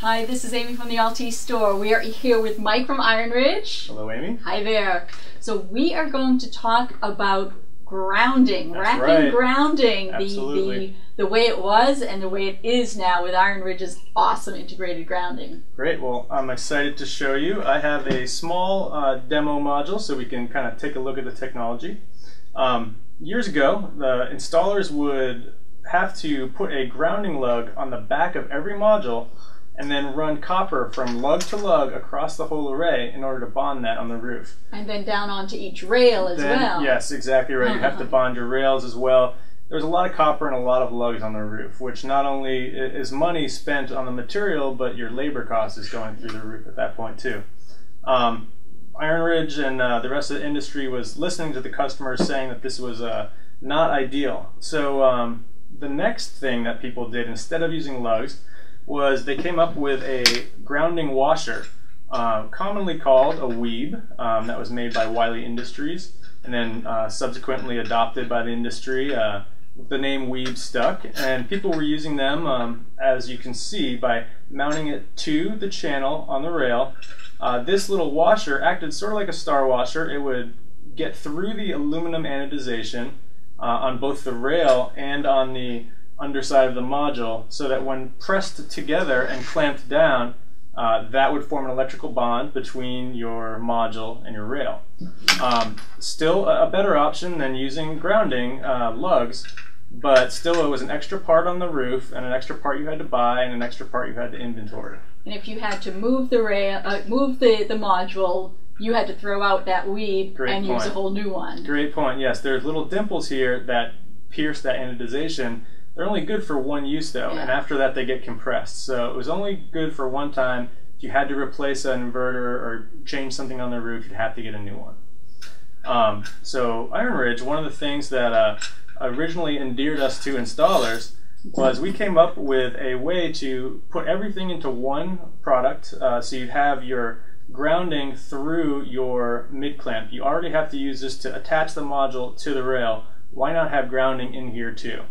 Hi, this is Amy from the altE store. We are here with Mike from IronRidge. Hello, Amy. Hi there. So we are going to talk about grounding, That's rapid right. grounding, the, the the way it was and the way it is now with IronRidge's awesome integrated grounding. Great. Well, I'm excited to show you. I have a small uh, demo module so we can kind of take a look at the technology. Um, years ago, the installers would have to put a grounding lug on the back of every module and then run copper from lug to lug across the whole array in order to bond that on the roof. And then down onto each rail as Then- well. Yes, exactly right. You have to bond your rails as well. There's a lot of copper and a lot of lugs on the roof, which not only is money spent on the material, but your labor cost is going through the roof at that point too. Um, IronRidge and uh, the rest of the industry was listening to the customers saying that this was uh, not ideal. So um, the next thing that people did instead of using lugs was they came up with a grounding washer, uh, commonly called a WEEB, um, that was made by Wiley Industries and then uh, subsequently adopted by the industry. Uh, the name WEEB stuck, and people were using them, um, as you can see, by mounting it to the channel on the rail. Uh, this little washer acted sort of like a star washer. It would get through the aluminum anodization uh, on both the rail and on the underside of the module, so that when pressed together and clamped down, uh, that would form an electrical bond between your module and your rail. Um, still a better option than using grounding uh, lugs, but still it was an extra part on the roof and an extra part you had to buy and an extra part you had to inventory. And if you had to move the rail, uh, move the, the module, you had to throw out that WEEB Great and use a whole new one. Great point. Yes, there's little dimples here that pierce that anodization. They're only good for one use though, and after that they get compressed. So it was only good for one time. If you had to replace an inverter or change something on the roof, you'd have to get a new one. Um, so IronRidge, one of the things that uh, originally endeared us to installers was we came up with a way to put everything into one product. Uh, so you'd have your grounding through your mid clamp. You already have to use this to attach the module to the rail. Why not have grounding in here too?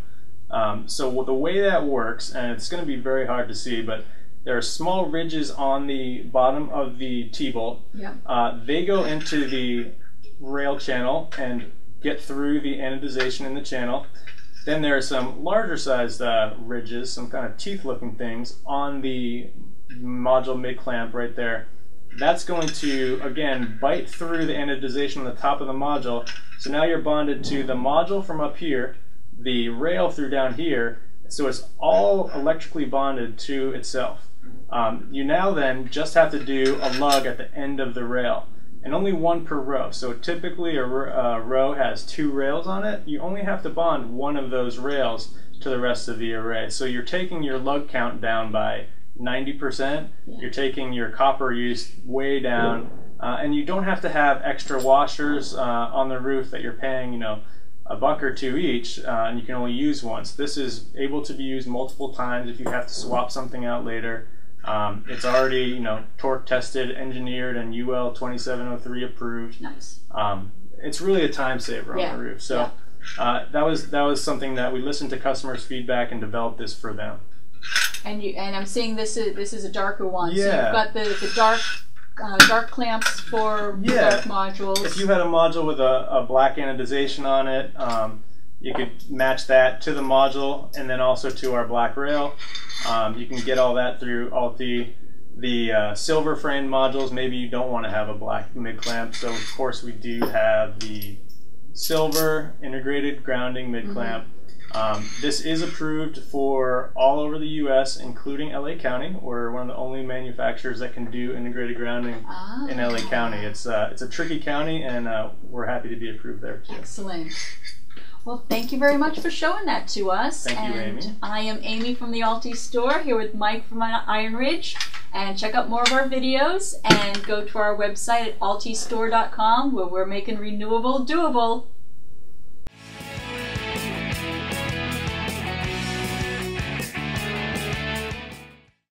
Um, so the way that works, and it's going to be very hard to see, but there are small ridges on the bottom of the T-bolt. Yeah. Uh, they go into the rail channel and get through the anodization in the channel. Then there are some larger sized uh, ridges, some kind of teeth looking things on the module mid clamp right there. That's going to, again, bite through the anodization on the top of the module. So now you're bonded to the module from up here, the rail through down here, so it's all electrically bonded to itself. Um, you now then just have to do a lug at the end of the rail, and only one per row. So typically a, uh, row has two rails on it. You only have to bond one of those rails to the rest of the array. So you're taking your lug count down by 90%. You're taking your copper use way down, uh, and you don't have to have extra washers uh, on the roof that you're paying, you know, a buck or two each, uh, and you can only use once. This is able to be used multiple times if you have to swap something out later. Um, it's already, you know, torque tested, engineered, and UL 2703 approved. Nice. Um, it's really a time saver Yeah. on the roof. So uh, that was that was something that we listened to customers' feedback and developed this for them. And you and I'm seeing this is this is a darker one. So Yeah. you've got the, the dark uh, dark clamps for Yeah. dark modules. If you had a module with a, a black anodization on it, um, you could match that to the module and then also to our black rail. Um, you can get all that through all The uh, silver frame modules, maybe you don't want to have a black mid clamp, so of course we do have the silver integrated grounding mid clamp. Um, this is approved for all over the U.S., including LA County. We're one of the only manufacturers that can do integrated grounding ah, in LA County. It's uh, it's a tricky county, and uh, we're happy to be approved there too. Excellent. Well, thank you very much for showing that to us. Thank you, and Amy. I am Amy from the altE store here with Mike from IronRidge. And check out more of our videos and go to our website at altestore.com where we're making renewable doable.